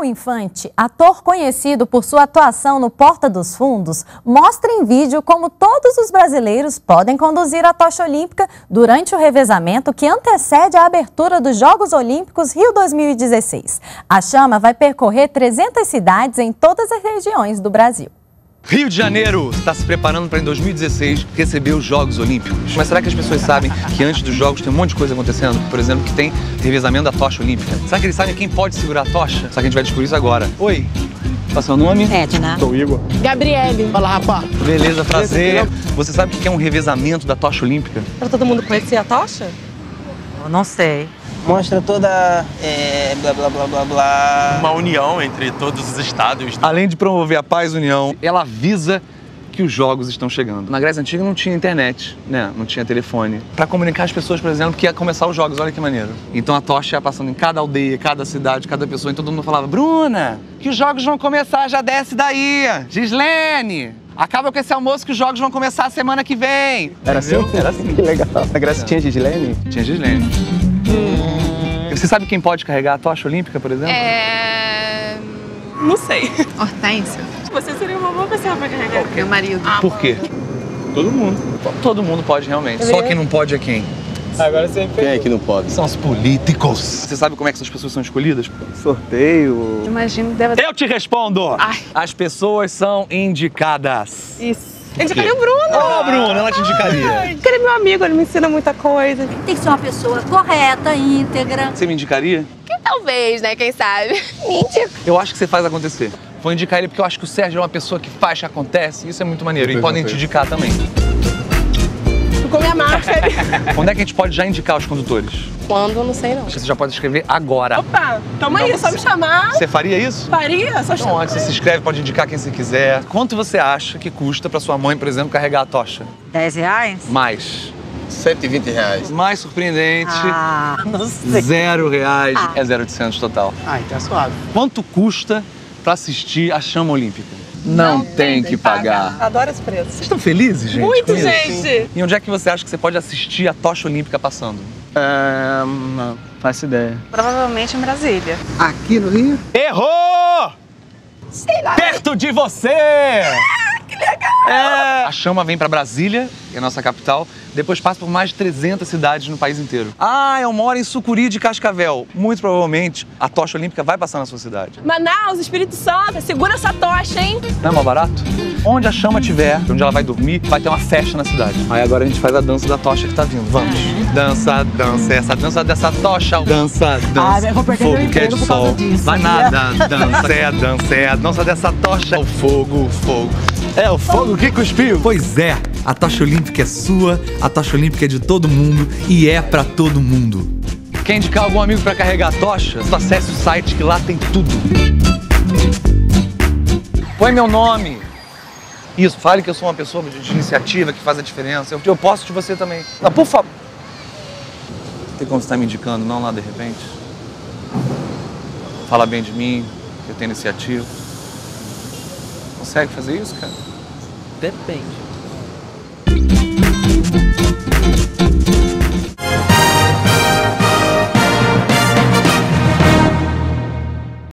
Léo Infante, ator conhecido por sua atuação no Porta dos Fundos, mostra em vídeo como todos os brasileiros podem conduzir a tocha olímpica durante o revezamento que antecede a abertura dos Jogos Olímpicos Rio 2016. A chama vai percorrer 300 cidades em todas as regiões do Brasil. Rio de Janeiro está se preparando para em 2016 receber os Jogos Olímpicos. Mas será que as pessoas sabem que antes dos Jogos tem um monte de coisa acontecendo? Por exemplo, que tem revezamento da tocha olímpica. Será que eles sabem quem pode segurar a tocha? Será que a gente vai descobrir isso agora? Oi, qual é o seu nome? Edna. Sou o Igor. Gabriele. Fala, rapaz. Beleza, prazer. Você sabe o que é um revezamento da tocha olímpica? Pra todo mundo conhecer a tocha? Eu não sei. Mostra toda. É, blá blá blá blá blá. Uma união entre todos os estados. Além de promover a paz e união, ela avisa que os jogos estão chegando. Na Grécia Antiga não tinha internet, né? Não tinha telefone. Para comunicar as pessoas, por exemplo, que ia começar os jogos, olha que maneiro. Então a tocha ia passando em cada aldeia, cada cidade, cada pessoa, e todo mundo falava: Bruna, que os jogos vão começar, já desce daí. Gislene, acaba com esse almoço que os jogos vão começar a semana que vem. Era assim? Era assim. Que legal. Na Grécia tinha Gislene? Tinha Gislene. Você sabe quem pode carregar a tocha olímpica, por exemplo? É. Não sei. Hortência. Você seria uma boa pessoa pra carregar. Meu marido. Por quê? Todo mundo. Todo mundo pode realmente. Só quem não pode é quem? Agora você Quem é que não pode? São os políticos. Você sabe como é que essas pessoas são escolhidas? Sorteio. Imagino, deve Eu te respondo! Ai. As pessoas são indicadas. Isso. Indicaria o Bruno. Ô, Bruno, ela te indicaria. Porque ele é meu amigo, ele me ensina muita coisa. Tem que ser uma pessoa correta, íntegra. Você me indicaria? Talvez, né? Quem sabe? Eu acho que você faz acontecer. Vou indicar ele porque eu acho que o Sérgio é uma pessoa que faz que acontece. Isso é muito maneiro. E podem te fez. indicar também. Com minha marca ali. Onde é que a gente pode já indicar os condutores? Quando, não sei não. Você já pode escrever agora. Opa, tamo aí, é só me chamar. Você faria isso? Faria, só Então, chamar. onde você se inscreve, pode indicar quem você quiser. Quanto você acha que custa pra sua mãe, por exemplo, carregar a tocha? 10 reais? Mais. 120 reais. Mais surpreendente. Ah, não sei. Zero reais. É 0,800 total. Ah, então é suave. Quanto custa pra assistir a chama olímpica? Não, tem que pagar. Adoro esse preço. Vocês estão felizes, gente? Muito, com isso? gente. E onde é que você acha que você pode assistir a tocha olímpica passando? É, não faço ideia. Provavelmente em Brasília. Aqui no Rio? Errou! Sei lá. Perto de você! É. A chama vem pra Brasília, que é a nossa capital, depois passa por mais de 300 cidades no país inteiro. Ah, eu moro em Sucuri de Cascavel. Muito provavelmente a tocha olímpica vai passar na sua cidade. Manaus, Espírito Santo, segura essa tocha, hein? Não é mais barato? Onde a chama estiver, onde ela vai dormir, vai ter uma festa na cidade. Aí agora a gente faz a dança da tocha que tá vindo. Vamos. Dança, dança, essa dança dessa tocha. Dança, dança. Ah, eu vou perder meu fogo que é de por causa sol. disso, Vai nada. Dança, é a dança, é a dança dessa tocha. O fogo, o fogo. É o fogo que cuspiu. Pois é, a tocha olímpica é sua, a tocha olímpica é de todo mundo e é pra todo mundo. Quer indicar algum amigo pra carregar a tocha? Só acesse o site que lá tem tudo. Põe meu nome. Isso, fale que eu sou uma pessoa de, iniciativa, que faz a diferença. Eu, eu posso de você também. Não, por favor. Tem como você estar me indicando, não lá de repente? Fala bem de mim, eu tenho iniciativa. Consegue fazer isso, cara? Depende.